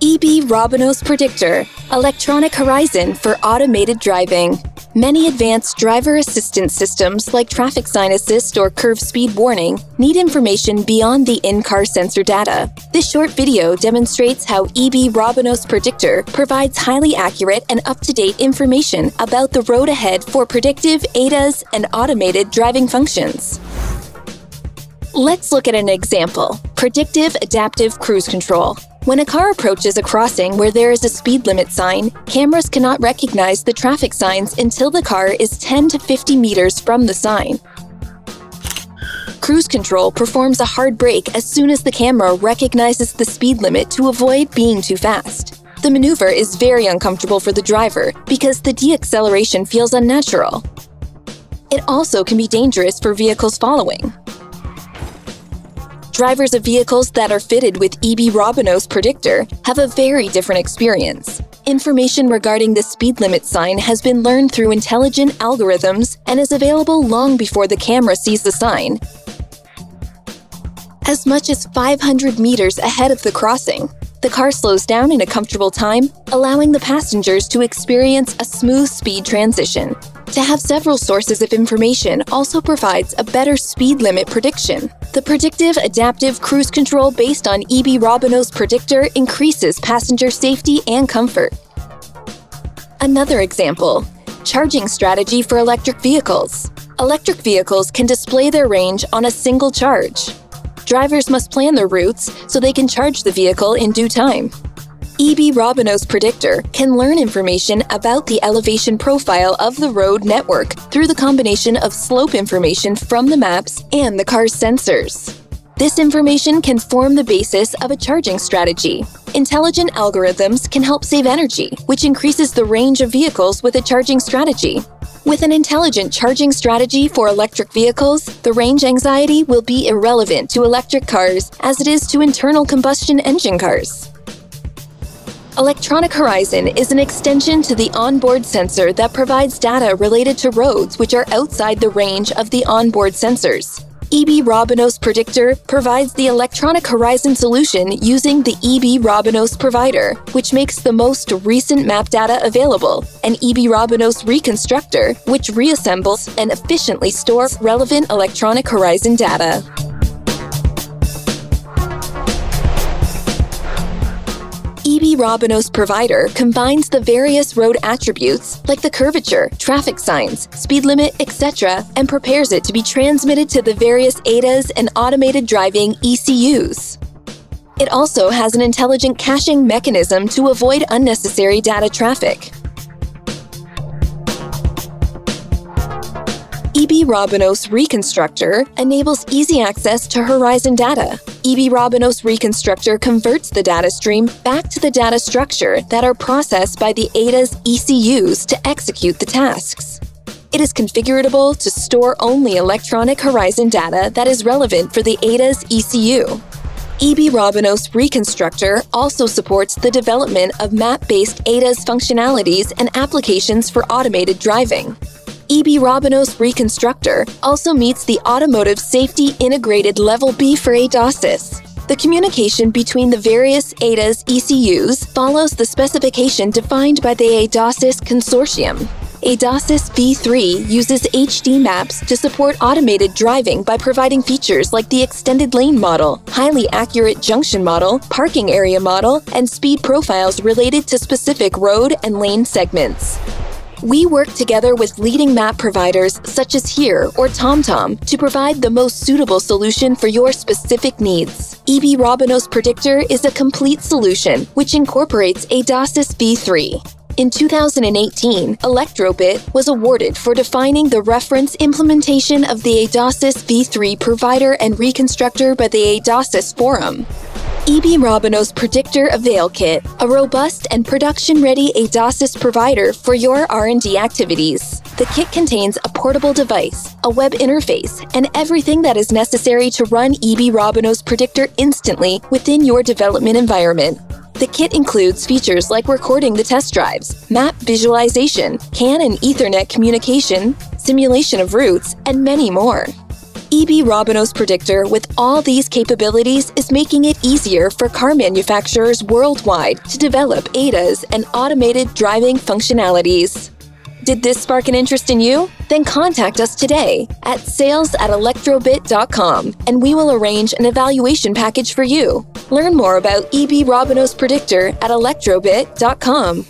EB Robinos Predictor, Electronic Horizon for Automated Driving. Many advanced driver assistance systems like traffic sign assist or curve speed warning need information beyond the in-car sensor data. This short video demonstrates how EB Robinos Predictor provides highly accurate and up-to-date information about the road ahead for predictive ADAS and automated driving functions. Let's look at an example. Predictive Adaptive Cruise Control. When a car approaches a crossing where there is a speed limit sign, cameras cannot recognize the traffic signs until the car is 10 to 50 meters from the sign. Cruise control performs a hard brake as soon as the camera recognizes the speed limit to avoid being too fast. The maneuver is very uncomfortable for the driver because the deacceleration feels unnatural. It also can be dangerous for vehicles following. Drivers of vehicles that are fitted with EB Robinos Predictor have a very different experience. Information regarding the speed limit sign has been learned through intelligent algorithms and is available long before the camera sees the sign. As much as 500 meters ahead of the crossing, the car slows down in a comfortable time, allowing the passengers to experience a smooth speed transition. To have several sources of information also provides a better speed limit prediction. The predictive adaptive cruise control based on EB Robinos predictor increases passenger safety and comfort. Another example, charging strategy for electric vehicles. Electric vehicles can display their range on a single charge. Drivers must plan their routes so they can charge the vehicle in due time. EB Robinos Predictor can learn information about the elevation profile of the road network through the combination of slope information from the maps and the car's sensors. This information can form the basis of a charging strategy. Intelligent algorithms can help save energy, which increases the range of vehicles with a charging strategy. With an intelligent charging strategy for electric vehicles, the range anxiety will be irrelevant to electric cars as it is to internal combustion engine cars. Electronic Horizon is an extension to the onboard sensor that provides data related to roads which are outside the range of the onboard sensors. EB Robinos Predictor provides the electronic horizon solution using the EB Robinos provider, which makes the most recent map data available, and EB Robinos Reconstructor, which reassembles and efficiently stores relevant electronic horizon data. EB Robinos provider combines the various road attributes like the curvature, traffic signs, speed limit, etc., and prepares it to be transmitted to the various ADAS and automated driving ECUs. It also has an intelligent caching mechanism to avoid unnecessary data traffic. EB Robinos Reconstructor enables easy access to Horizon data. EB Robinos Reconstructor converts the data stream back to the data structure that are processed by the ADAS ECUs to execute the tasks. It is configurable to store only electronic Horizon data that is relevant for the ADAS ECU. EB Robinos Reconstructor also supports the development of map-based ADAS functionalities and applications for automated driving. EB Robinos Reconstructor also meets the Automotive Safety Integrity Level B for ADASIS. The communication between the various ADAS ECUs follows the specification defined by the ADASIS Consortium. ADASIS V3 uses HD maps to support automated driving by providing features like the extended lane model, highly accurate junction model, parking area model, and speed profiles related to specific road and lane segments. We work together with leading map providers such as Here or TomTom to provide the most suitable solution for your specific needs. EB Robinos Predictor is a complete solution which incorporates ADASIS V3. In 2018, Elektrobit was awarded for defining the reference implementation of the ADASIS V3 provider and reconstructor by the ADASIS Forum. EB Robinos Predictor Eval Kit, a robust and production-ready ADASIS provider for your R&D activities. The kit contains a portable device, a web interface, and everything that is necessary to run EB Robinos Predictor instantly within your development environment. The kit includes features like recording the test drives, map visualization, CAN and Ethernet communication, simulation of routes, and many more. EB Robinos Predictor with all these capabilities is making it easier for car manufacturers worldwide to develop ADAS and automated driving functionalities. Did this spark an interest in you? Then contact us today at sales at elektrobit.com and we will arrange an evaluation package for you. Learn more about EB Robinos Predictor at elektrobit.com.